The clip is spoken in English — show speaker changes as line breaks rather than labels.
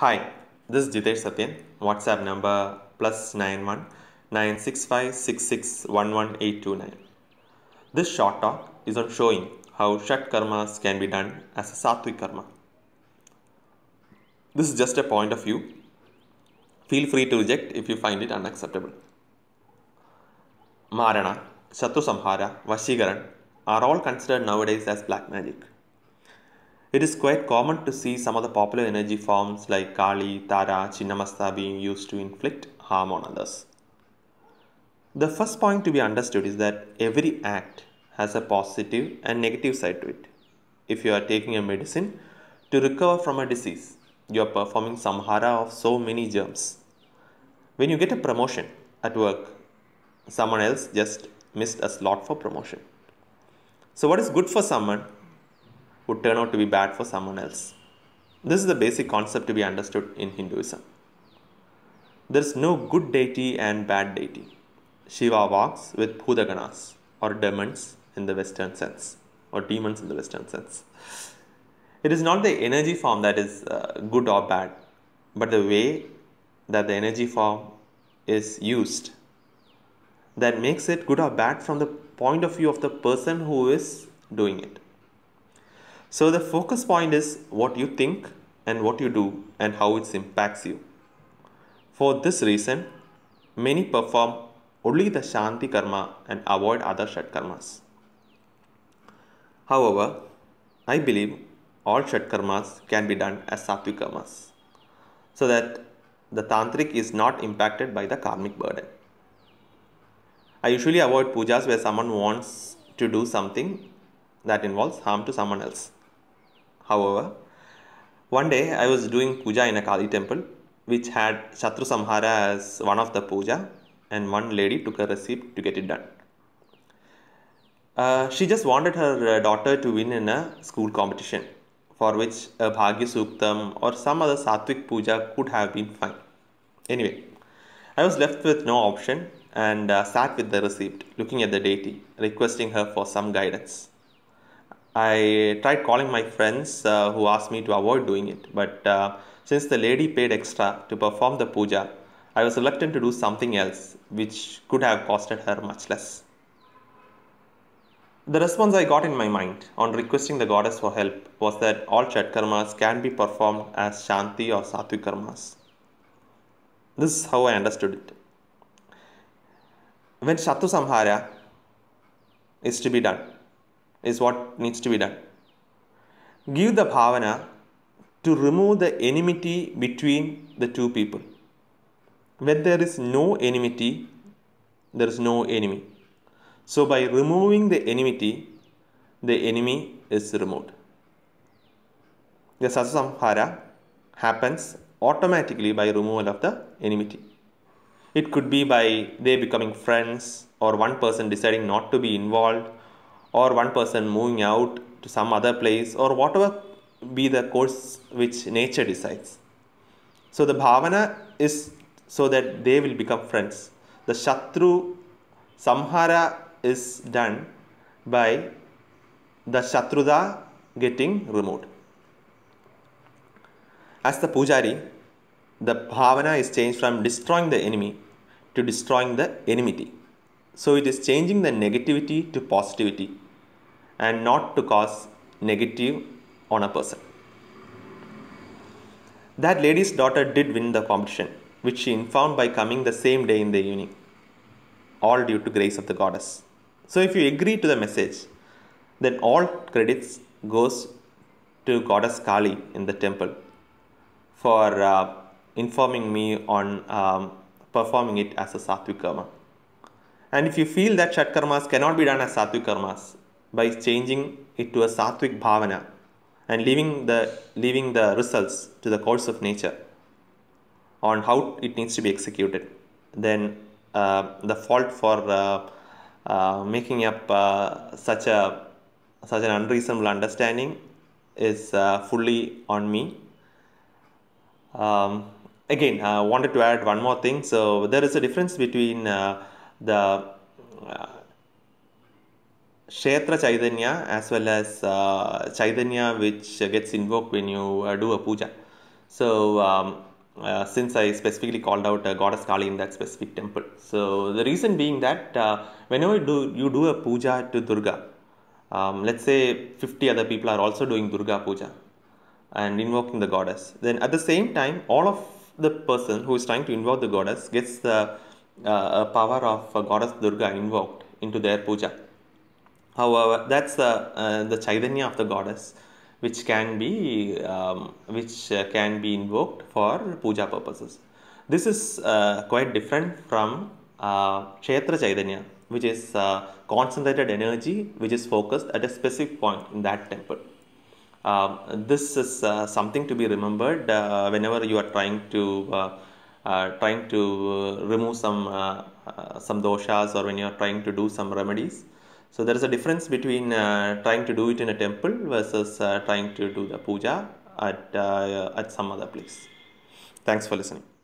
Hi, this is Jithesh Sathyan. WhatsApp number plus 91 965661189. This short talk is on showing how Shat karmas can be done as a Sattvic karma. This is just a point of view. Feel free to reject if you find it unacceptable. Marana, Shatru Samhara, Vashikaran are all considered nowadays as black magic. It is quite common to see some of the popular energy forms like Kali, Tara, Chinnamasta being used to inflict harm on others. The first point to be understood is that every act has a positive and negative side to it. If you are taking a medicine to recover from a disease, you are performing samhara of so many germs. When you get a promotion at work, someone else just missed a slot for promotion. So, what is good for someone would turn out to be bad for someone else. This is the basic concept to be understood in Hinduism. There is no good deity and bad deity. Shiva walks with Bhutaganas or demons in the Western sense, or demons in the Western sense. It is not the energy form that is uh, good or bad, but the way that the energy form is used that makes it good or bad from the point of view of the person who is doing it. So the focus point is what you think and what you do and how it impacts you. For this reason, many perform only the Shanti karma and avoid other Shat karmas. However, I believe all Shat karmas can be done as Sattvic karmas so that the tantric is not impacted by the karmic burden. I usually avoid pujas where someone wants to do something that involves harm to someone else. However, one day I was doing puja in a Kali temple which had Shatru Samhara as one of the puja and one lady took a receipt to get it done. Uh, she just wanted her uh, daughter to win in a school competition for which a Bhagya Suktam or some other Sattvic puja could have been fine. Anyway, I was left with no option and uh, sat with the receipt looking at the deity, requesting her for some guidance. I tried calling my friends uh, who asked me to avoid doing it, but uh, since the lady paid extra to perform the puja, I was reluctant to do something else which could have costed her much less. The response I got in my mind on requesting the goddess for help was that all Shat karmas can be performed as Shanti or Sattvic karmas. This is how I understood it. When Shatru Samhara is to be done, is what needs to be done. Give the bhavana to remove the enmity between the two people. When there is no enmity, there is no enemy. So, by removing the enmity, the enemy is removed. The Sasamhara happens automatically by removal of the enmity. It could be by they becoming friends or one person deciding not to be involved or one person moving out to some other place or whatever be the course which nature decides. So the bhavana is so that they will become friends. The Shatru Samhara is done by the Shatruda getting removed. As the Pujari, the bhavana is changed from destroying the enemy to destroying the enmity. So it is changing the negativity to positivity and not to cause negative on a person. That lady's daughter did win the competition, which she informed by coming the same day in the evening, all due to grace of the goddess. So if you agree to the message, then all credits goes to goddess Kali in the temple for uh, informing me on um, performing it as a sattvic karma. And if you feel that Shat karmas cannot be done as sattvic karmas by changing it to a sattvic bhavana and leaving the, leaving the results to the course of nature on how it needs to be executed, then uh, the fault for uh, uh, making up uh, such a such an unreasonable understanding is uh, fully on me. Um, again, I wanted to add one more thing. So there is a difference between uh, the uh, Kshetra Chaitanya as well as uh, Chaitanya which gets invoked when you uh, do a puja. So um, uh, since I specifically called out uh, goddess Kali in that specific temple. So the reason being that uh, whenever you do, you do a puja to Durga, um, let's say 50 other people are also doing Durga puja and invoking the goddess. Then at the same time, all of the person who is trying to invoke the goddess gets the uh, power of goddess Durga invoked into their puja. However, that's the uh, the Chaitanya of the goddess, which can be um, which uh, can be invoked for puja purposes. This is uh, quite different from uh, Kshetra Chaitanya, which is uh, concentrated energy which is focused at a specific point in that temple. Um, this is uh, something to be remembered uh, whenever you are trying to uh, uh trying to uh, remove some uh, some doshas or when you are trying to do some remedies. So there is a difference between trying to do it in a temple versus trying to do the puja at at some other place. Thanks for listening.